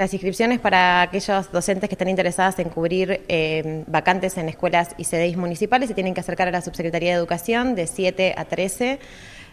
Las inscripciones para aquellos docentes que estén interesadas en cubrir eh, vacantes en escuelas y CDIs municipales se tienen que acercar a la Subsecretaría de Educación de 7 a 13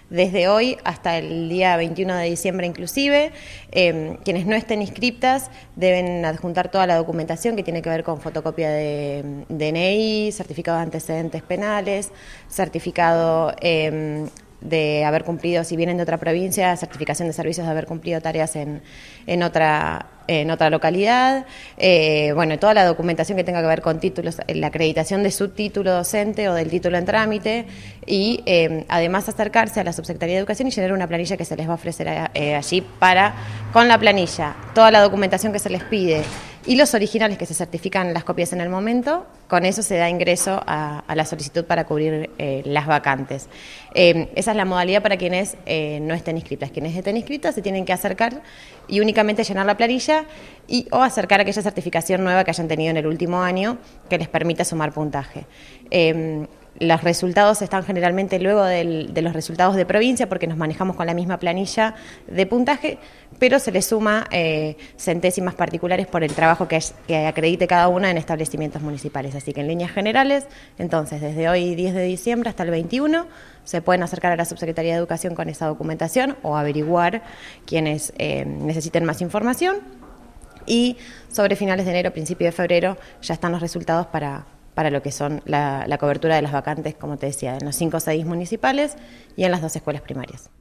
desde hoy hasta el día 21 de diciembre inclusive. Eh, quienes no estén inscriptas deben adjuntar toda la documentación que tiene que ver con fotocopia de DNI, certificado de antecedentes penales, certificado... Eh, de haber cumplido, si vienen de otra provincia, certificación de servicios de haber cumplido tareas en, en otra en otra localidad, eh, bueno, toda la documentación que tenga que ver con títulos, la acreditación de su título docente o del título en trámite y eh, además acercarse a la Subsecretaría de Educación y llenar una planilla que se les va a ofrecer eh, allí para, con la planilla, toda la documentación que se les pide y los originales que se certifican las copias en el momento, con eso se da ingreso a, la solicitud para cubrir eh, las vacantes. Eh, esa es la modalidad para quienes eh, no estén inscritas. Quienes estén inscritas se tienen que acercar y únicamente llenar la planilla y o acercar aquella certificación nueva que hayan tenido en el último año que les permita sumar puntaje. Los resultados están generalmente luego de los resultados de provincia porque nos manejamos con la misma planilla de puntaje, pero se le suma eh, centésimas particulares por el trabajo que, acredite cada una en establecimientos municipales. Así que en líneas generales, entonces desde hoy 10 de diciembre hasta el 21 se pueden acercar a la Subsecretaría de Educación con esa documentación o averiguar quienes eh, necesiten más información. Y sobre finales de enero, principio de febrero, ya están los resultados para para lo que son la, cobertura de las vacantes, como te decía, en los cinco seis municipales y en las dos escuelas primarias.